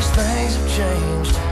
these things have changed.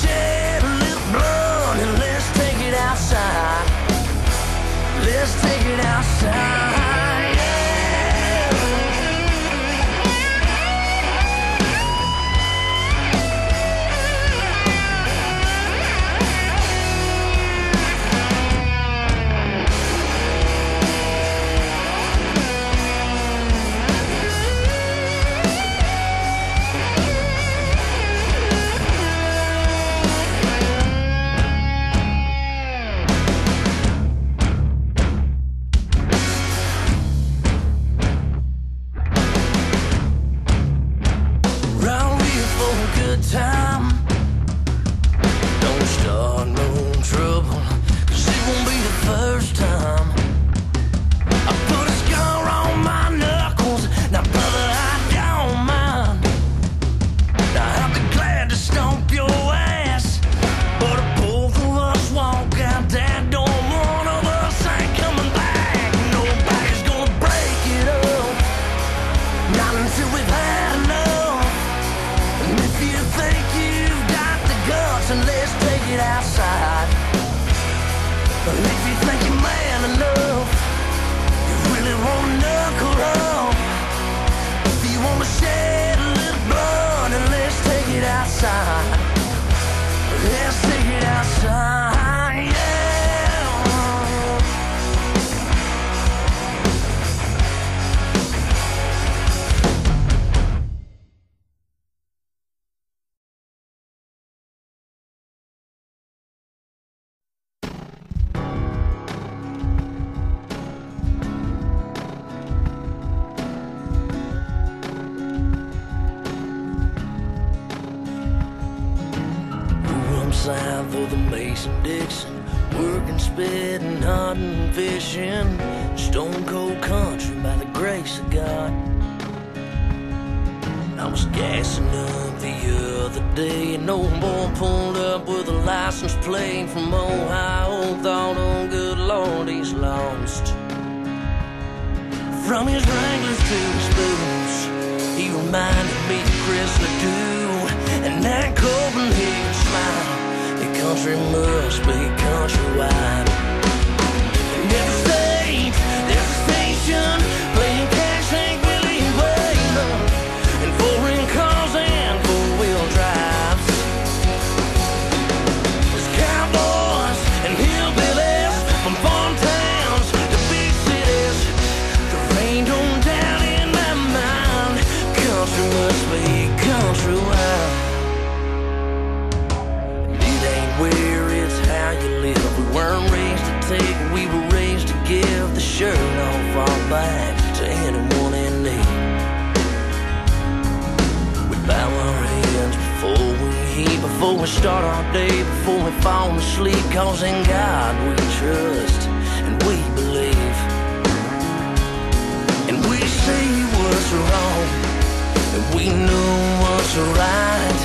shed a little blood and let's take it outside. Let's take it outside. If South of the Mason Dixon, working, spitting, hunting, fishing, stone cold country by the grace of God. I was gassing up the other day, and old boy pulled up with a license plate from Ohio. Thought, oh good lord, he's lost. From his Wranglers to his boots, he reminded me of Chrysler too. Country must be countrywide. Before we start our day, before we fall asleep. Cause in God we trust and we believe. And we say what's wrong, and we know what's right.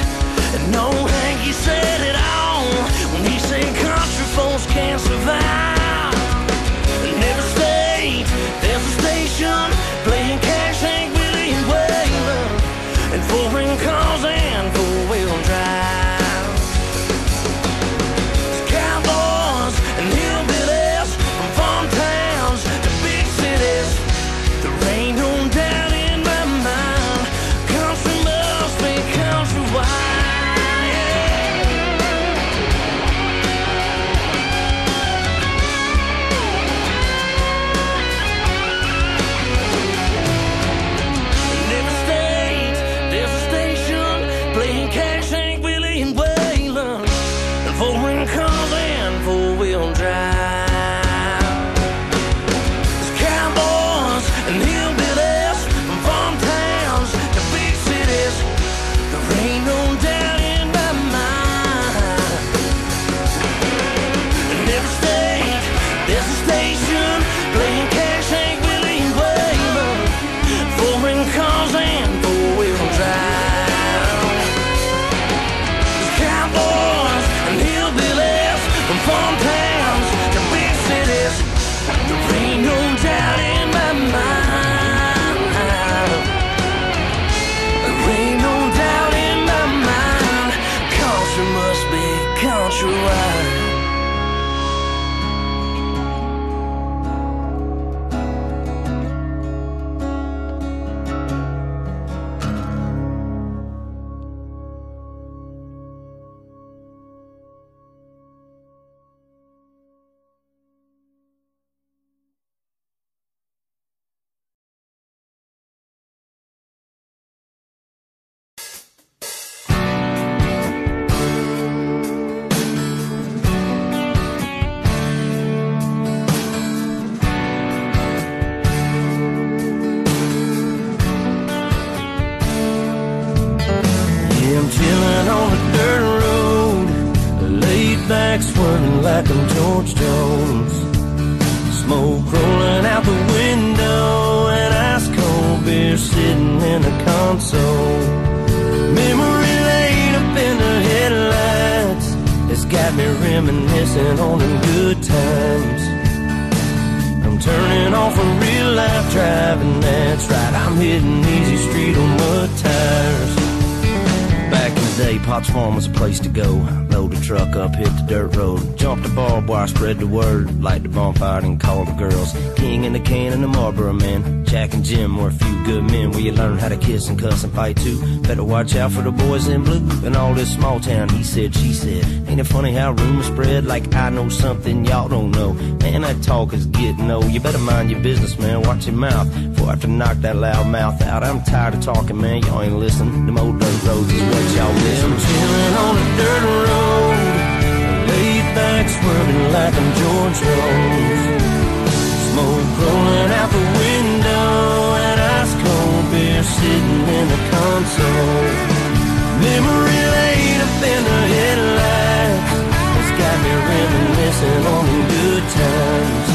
And no Hanky said it all when he said country folks can't survive. Like I'm George Jones. Smoke rolling out the window, and ice cold beer sitting in the console. Memory laid up in the headlights, it's got me reminiscing on them good times. I'm turning off a real life driving, that's right. I'm hitting easy street Potts Farm was a place to go. Load the truck up, hit the dirt road. Jump the barbed wire, spread the word. Light the bonfire and call the girls. King and the can and the Marlboro man. Jack and Jim were a few good men where you learn how to kiss and cuss and fight too. Better watch out for the boys in blue. And all this small town, he said, she said. Ain't it funny how rumors spread like I know something y'all don't know? Man, that talk is getting old. You better mind your business, man. Watch your mouth. Before I have to knock that loud mouth out. I'm tired of talking, man. Y'all ain't listening. Them old dirt roads is what y'all listen. Chilling on a dirt road. Laid back, swerving like I'm George Rose. Smoke rolling out the window. And ice cold beer sitting in the console. Memory laid up in the headlights. It's got me reminiscing on the good times.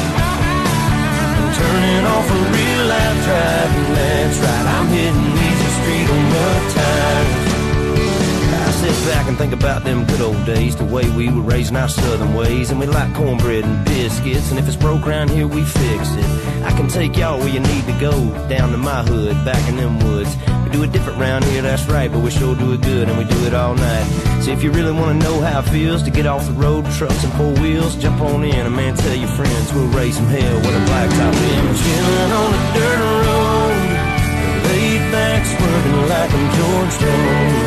I'm turning off a real life driving. and think about them good old days, the way we were raising our southern ways. And we like cornbread and biscuits, and if it's broke around here, we fix it. I can take y'all where you need to go, down to my hood, back in them woods. We do it different round here, that's right, but we sure do it good, and we do it all night. So if you really want to know how it feels to get off the road, trucks and four wheels, jump on in, and man, tell your friends, we'll raise some hell with a blacktop in. Chillin' on a dirt road, laid back, swerving like I'm George Jones.